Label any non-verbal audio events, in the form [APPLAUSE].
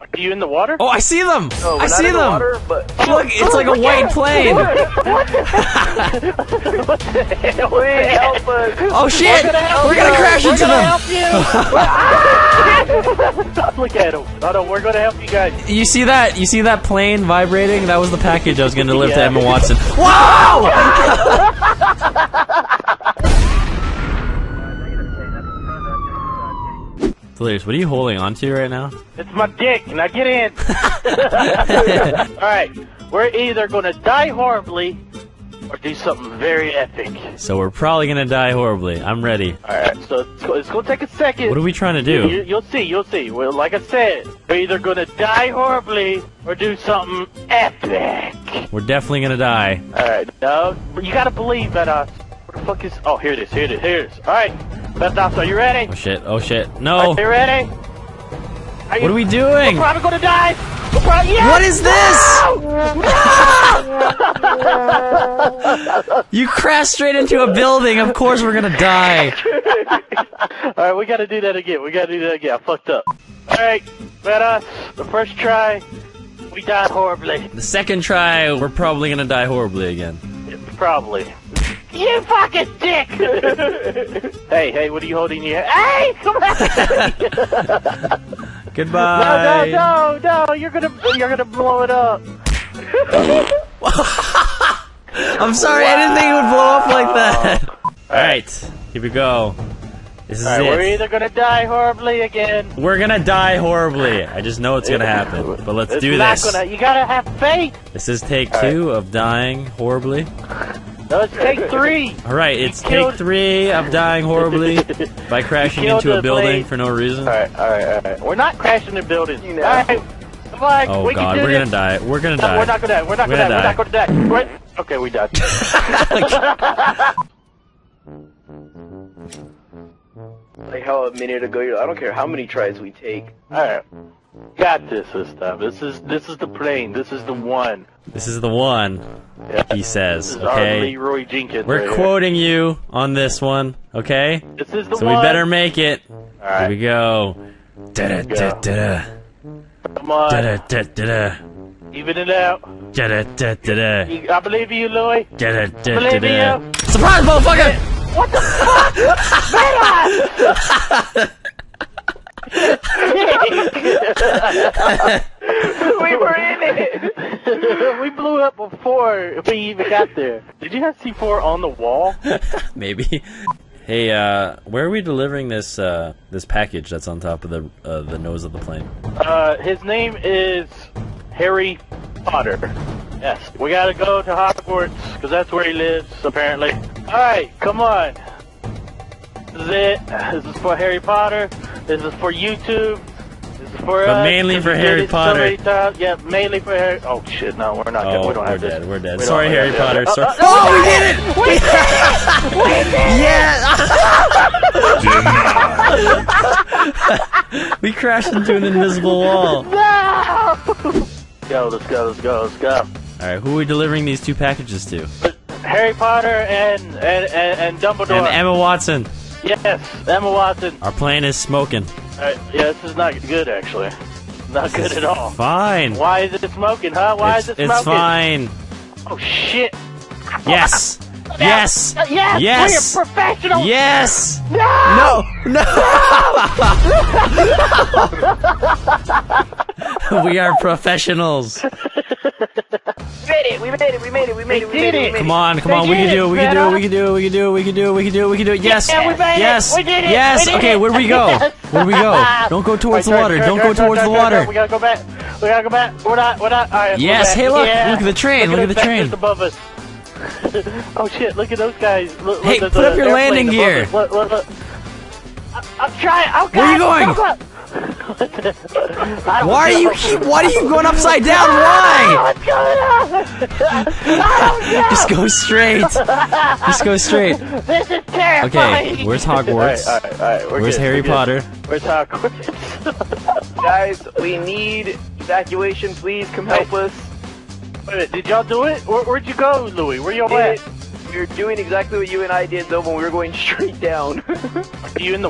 Are you in the water? Oh, I see them! No, we're I see the them! water, but [LAUGHS] Look, it's oh, like a white plane! [LAUGHS] wait, help us. Oh shit! We're gonna crash We're into gonna them! help you! [LAUGHS] Look at him. Oh no, we're gonna help you guys. You see that? You see that plane vibrating? That was the package I was gonna deliver to Emma Watson. Wow! Delirious, what are you holding on to right now? It's my dick. Now get in. [LAUGHS] Alright, we're either gonna die horribly or do something very epic. So we're probably gonna die horribly. I'm ready. Alright, so it's, go- it's gonna take a second. What are we trying to You, do? you'll see, you'll see. Well, like I said, we're either gonna die horribly or do something epic. We're definitely gonna die. Alright, now, you gotta believe that, uh, where the fuck is, oh, here it is, here it is, here it is. Alright, Bethos, are you ready? Oh shit, oh shit. No! Are you ready? Are you, What are we doing? We're probably gonna die! We're probably, yeah! What is this? [LAUGHS] You crashed straight into a building. Of course we're gonna die. [LAUGHS] Alright, we gotta do that again. We gotta do that again. I fucked up. Alright, Bethos, the first try, we died horribly. The second try, we're probably gonna die horribly again. Probably. You fucking dick! [LAUGHS] hey, hey, what are you holding here? Hey, come on! [LAUGHS] Goodbye. No, no, no, no! You're gonna, you're gonna blow it up. [LAUGHS] I'm sorry, I didn't think it would blow up like that. Alright, here we go. This is Alright, we're either gonna die horribly again. We're gonna die horribly. I just know it's gonna happen. But let's It's do not this. Gonna, you gotta have faith. This is take two of dying horribly. No, [LAUGHS] it's take three. Alright, it's killed- take three of dying horribly [LAUGHS] by crashing killed into a the building plane. for no reason. Alright, alright, alright. We're not crashing the building. You know. Alright, come on, Oh we god, can do we're this. gonna die. We're gonna No, die. we're not gonna die. We're not We're gonna, gonna die. We're not gonna die. We're- Okay, we died. [LAUGHS] Like how a minute ago, you're, I don't care how many tries we take. Alright. Got this this time. This is this is the plane. This is the one. This is the one, Yeah. he says, okay? Leroy Jenkins. We're right here. quoting you on this one, okay? This is the So one. we better make it. Here we go. Da-da-da-da-da. Come on. Da-da-da-da-da. Even it out. Da-da-da-da-da. You- I believe you, Louis. Believe Da-da-da-da-da. you. Surprise, motherfucker! What the [LAUGHS] fuck? [LAUGHS] [LAUGHS] we were in it. [LAUGHS] we blew up before we even got there. Did you have C4 on the wall? [LAUGHS] Maybe. Hey, uh, where are we delivering this uh, this package that's on top of the uh, the nose of the plane? Uh, his name is Harry Potter. Yes, we gotta go to Hogwarts because that's where he lives, apparently. All right, come on. This is it. This is for Harry Potter. This is for YouTube. This is for But us. mainly 'cause for Harry it so Potter. many. Yeah, mainly for Harry. Oh shit, no, we're not. Oh, we don't we're have this. dead. We're dead. We don't- Sorry, we Harry don't- Potter. Uh, Sorry. uh, oh, [LAUGHS] we did it! We did it! [LAUGHS] Yeah! [LAUGHS] we crashed into an invisible wall. All No! Go, let's go, let's go, let's go. All right, who are we delivering these two packages to? Harry Potter and and and, and Dumbledore. And Emma Watson. Yes, Emma Watson. Our plane is smoking. Alright, yeah, this is not good actually. Not good at all. Fine. Why is it smoking, huh? Why it's, is it smoking? it's fine. Oh shit! Yes. [LAUGHS] Yes. Uh, yes, Yes. we're professionals. Yes. No! No. No. [LAUGHS] [LAUGHS] we are professionals. We made it. We made it. We made it. We made it. We did it. it. We made Come on, come on, we can do it, we can do it, we can do it, we can do it, we can do it, we can do it, we can do it, yes! Yeah, we made it. yes! We did it. Yes! Okay, where do we go? Where do we go? Don't go towards the water, don't go towards the water! We gotta go back. We gotta go back. We're not. We're not. Alright, Yes, hey, look, look at the train, look at the train. just above us. oh shit! Look at those guys. Look, Hey, put up your landing gear. Look, look, look. I'm trying. Oh God! Where are you going? God. [LAUGHS] Don't Why are you keep, why are you going upside down? Why? [LAUGHS] What's going on? [LAUGHS] Just go straight. Just go straight. This is terrifying. Okay, where's Hogwarts? All right, all right, all right. Where's good, Harry. Potter? Where's Hogwarts? Guys, we need evacuation. Please come help us. Wait minute, did y'all do it? Where, where'd you go, Louis? Where y'all at? it. You're doing exactly what you and I did though when we were going straight down. Are you in the